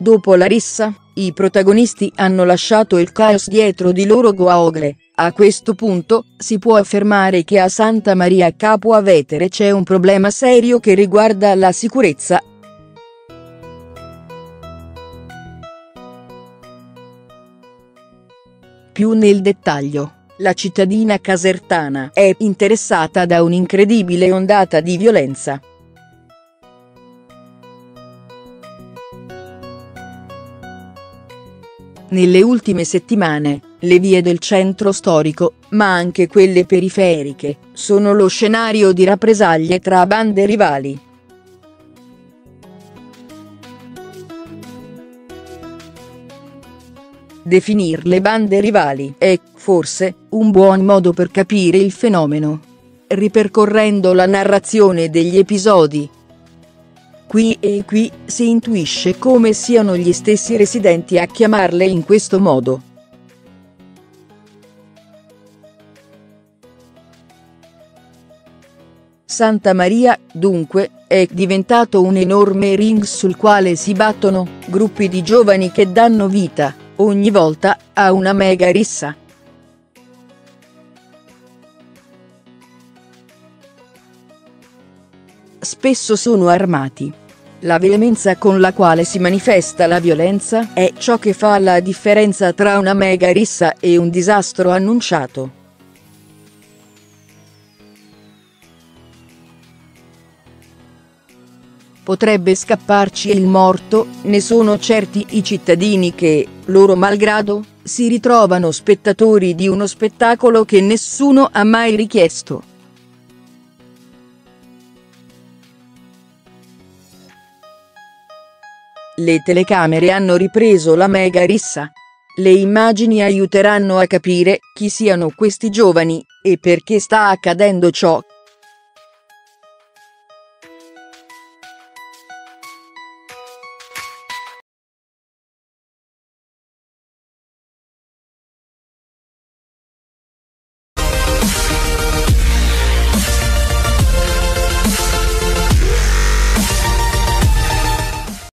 Dopo la rissa, i protagonisti hanno lasciato il caos dietro di loro Goaogre. A questo punto, si può affermare che a Santa Maria Capua Vetere c'è un problema serio che riguarda la sicurezza. Più nel dettaglio, la cittadina casertana è interessata da un'incredibile ondata di violenza. Nelle ultime settimane, le vie del centro storico, ma anche quelle periferiche, sono lo scenario di rappresaglie tra bande rivali. Definirle bande rivali è, forse, un buon modo per capire il fenomeno. Ripercorrendo la narrazione degli episodi, Qui e qui si intuisce come siano gli stessi residenti a chiamarle in questo modo. Santa Maria, dunque, è diventato un enorme ring sul quale si battono gruppi di giovani che danno vita, ogni volta, a una mega rissa. spesso sono armati. La veemenza con la quale si manifesta la violenza è ciò che fa la differenza tra una mega rissa e un disastro annunciato. Potrebbe scapparci il morto, ne sono certi i cittadini che, loro malgrado, si ritrovano spettatori di uno spettacolo che nessuno ha mai richiesto. Le telecamere hanno ripreso la mega rissa. Le immagini aiuteranno a capire chi siano questi giovani, e perché sta accadendo ciò.